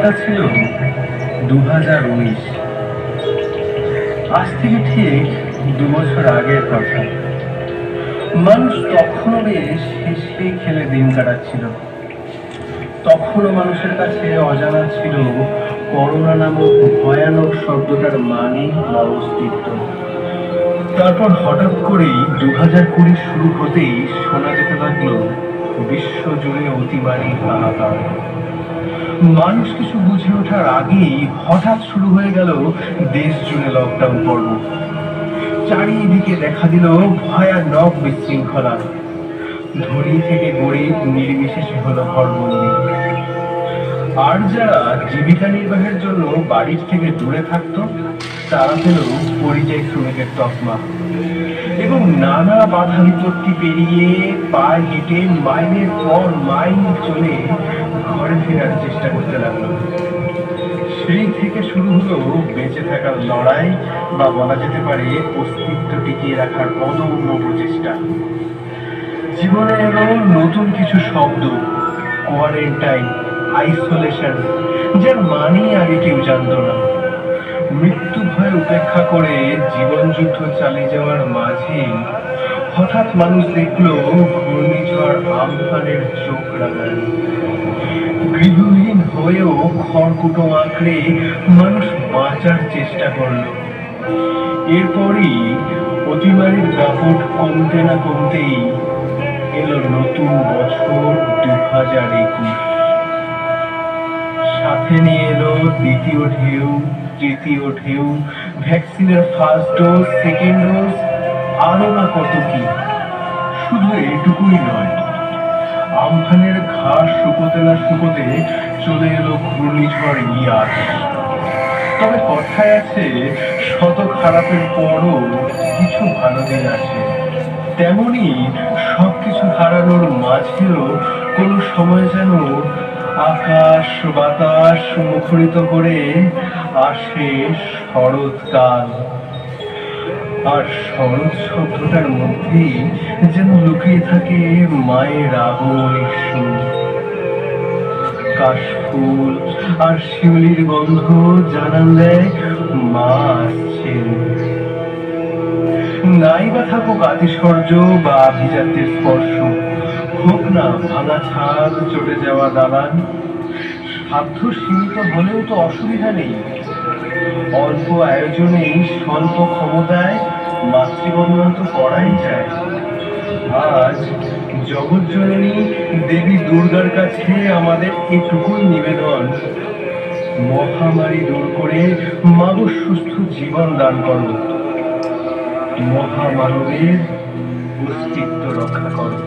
সালটা ছিল দু হাজার উনিশ। আজ থেকে ঠিক দু বছর আগের কথা। মানুষ তখনও বেশ হেসে খেলে দিন কাটাচ্ছিল। তখনও মানুষের কাছে অজানা ছিল করোনা নামক ভয়ানক শব্দটার মানে বা অস্তিত্ব। তারপর হঠাৎ করেই দু হাজার কুড়ি শুরু হতেই শোনা যেতে লাগল, বিশ্বজুড়ে জুড়ে অতিমারি হাহাকার। মানুষ কিছু বুঝে ওঠার আগেই হঠাৎ শুরু হয়ে গেল দেশ জুড়ে লকডাউন পর্ব। চারিদিকে দেখা দিল ভয়ানক বিশৃঙ্খলা। ধনী থেকে গরিব নির্বিশেষে হলো ঘরবন্দি আর যারা জীবিকা নির্বাহের জন্য বাড়ির থেকে দূরে থাকতো, তারা পেল পরিযায়ী শ্রমিকের তকমা। এবং নানা বাধা বিপত্তি পেরিয়ে পায়ে হেঁটে মাইলের পর মাইল চলে ফেরার চেষ্টা করতে লাগল। সেই থেকে শুরু হলো বেঁচে থাকার লড়াই বা বলা যেতে পারে অস্তিত্ব টিকিয়ে রাখার অদম্য প্রচেষ্টা জীবনে এলো নতুন কিছু শব্দ কোয়ারেন্টাইন আইসোলেশন যার মানেই আগে কেউ জানত না। মৃত্যু ভয় উপেক্ষা করে জীবন যুদ্ধ চালিয়ে যাওয়ার মাঝে হঠাৎ মানুষ দেখল ঘূর্ণিঝড় আমফানের চোখ রাঙায় গৃহহীন হয়েও খড়কুটো আঁকড়ে মানুষ বাঁচার চেষ্টা করল। এরপরই অতিমারির দাপট কমতে না কমতেই এলো নতুন বছর দু হাজার একুশ। সাথে নিয়ে এলো দ্বিতীয় ঢেউ, তৃতীয় ঢেউ, ভ্যাকসিনের ফার্স্ট ডোজ সেকেন্ড ডোজ আরও না কত কি। শুধু এটুকুই নয়, আমফানের ঘাস শুকোতে না শুকোতে চলে এলো ঘূর্ণিঝড় ইয়াস তবে কথায় আছে শত খারাপের পরও কিছু ভালো দিন আছে। তেমনি সব কিছু হারানোর মাঝেও কোনো সময় যেন আকাশ বাতাস মুখরিত করে আসে শরৎকাল। আর শরৎ শব্দটার মধ্যেই যেন লুকিয়ে থাকে মায়ের আগমন সুর কাশফুল আর শিউলির গন্ধ জানান দেয় মা আসছেন। নাই বা থাকুক আতিশর্য বা আভিজাত্যের স্পর্শ, হোক না ভাঙা ছাদ চটে যাওয়া দালান। সাধ্য সীমিত হলেও তো অসুবিধা নেই। অল্প আয়োজনেই স্বল্প ক্ষমতায় মাতৃবন্ধন তো করাই যায়। আজ জগৎ জননী দেবী দুর্গার কাছে আমাদের এটুকুই নিবেদন। মহামারী দূর করে মাগো সুস্থ জীবন দান করো। মহামানবের অস্তিত্ব রক্ষা করো।